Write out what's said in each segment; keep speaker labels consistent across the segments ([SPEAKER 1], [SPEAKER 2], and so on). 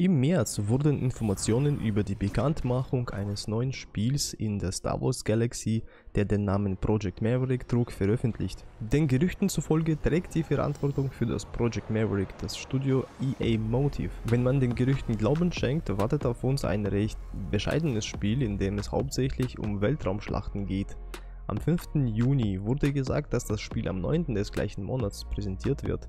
[SPEAKER 1] Im März wurden Informationen über die Bekanntmachung eines neuen Spiels in der Star Wars Galaxy, der den Namen Project Maverick trug, veröffentlicht. Den Gerüchten zufolge trägt die Verantwortung für das Project Maverick das Studio EA Motive. Wenn man den Gerüchten Glauben schenkt, wartet auf uns ein recht bescheidenes Spiel, in dem es hauptsächlich um Weltraumschlachten geht. Am 5. Juni wurde gesagt, dass das Spiel am 9. des gleichen Monats präsentiert wird.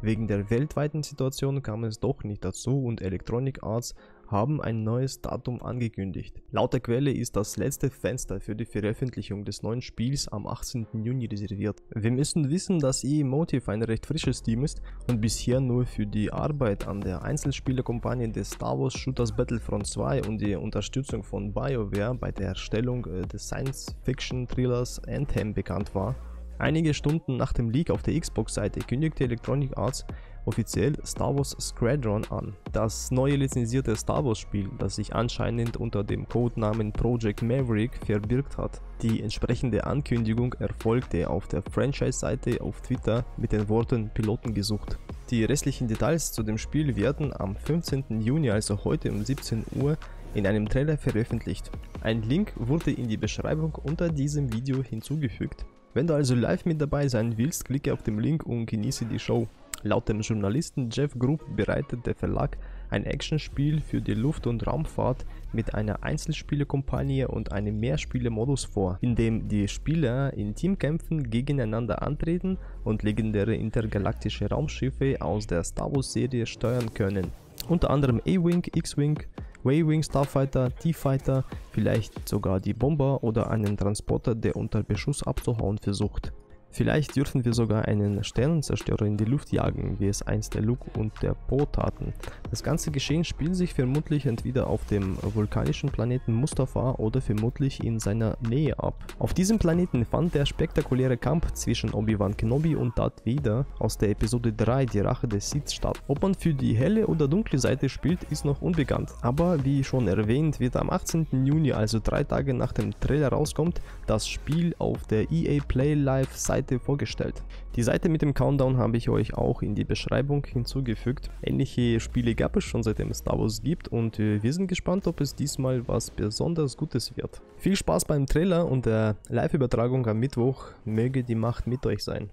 [SPEAKER 1] Wegen der weltweiten Situation kam es doch nicht dazu und Electronic Arts haben ein neues Datum angekündigt. Laut der Quelle ist das letzte Fenster für die Veröffentlichung des neuen Spiels am 18. Juni reserviert. Wir müssen wissen, dass EA Motive ein recht frisches Team ist und bisher nur für die Arbeit an der Einzelspielerkampagne des Star Wars Shooters Battlefront 2 und die Unterstützung von BioWare bei der Erstellung äh, des Science-Fiction-Thrillers Anthem bekannt war. Einige Stunden nach dem Leak auf der Xbox-Seite kündigte Electronic Arts offiziell Star Wars Squadron an. Das neue lizenzierte Star Wars Spiel, das sich anscheinend unter dem Codenamen Project Maverick verbirgt hat. Die entsprechende Ankündigung erfolgte auf der Franchise-Seite auf Twitter mit den Worten Piloten gesucht. Die restlichen Details zu dem Spiel werden am 15. Juni, also heute um 17 Uhr, in einem Trailer veröffentlicht. Ein Link wurde in die Beschreibung unter diesem Video hinzugefügt. Wenn du also live mit dabei sein willst, klicke auf den Link und genieße die Show. Laut dem Journalisten Jeff Group bereitet der Verlag ein Actionspiel für die Luft- und Raumfahrt mit einer Einzelspielerkampagne und einem Mehrspielermodus vor, in dem die Spieler in Teamkämpfen gegeneinander antreten und legendäre intergalaktische Raumschiffe aus der Star Wars Serie steuern können. Unter anderem A-Wing, X-Wing, Waywing Starfighter, T-Fighter, vielleicht sogar die Bomber oder einen Transporter, der unter Beschuss abzuhauen versucht. Vielleicht dürfen wir sogar einen Sternenzerstörer in die Luft jagen, wie es einst der Luke und der Po taten. Das ganze Geschehen spielt sich vermutlich entweder auf dem vulkanischen Planeten Mustafa oder vermutlich in seiner Nähe ab. Auf diesem Planeten fand der spektakuläre Kampf zwischen Obi-Wan Kenobi und Darth Vader aus der Episode 3 Die Rache des Sith statt. Ob man für die helle oder dunkle Seite spielt, ist noch unbekannt. Aber wie schon erwähnt, wird am 18. Juni, also drei Tage nach dem Trailer rauskommt, das Spiel auf der EA Play Live Seite Seite vorgestellt. Die Seite mit dem Countdown habe ich euch auch in die Beschreibung hinzugefügt. Ähnliche Spiele gab es schon seitdem es Star Wars gibt und äh, wir sind gespannt, ob es diesmal was besonders Gutes wird. Viel Spaß beim Trailer und der Live-Übertragung am Mittwoch. Möge die Macht mit euch sein.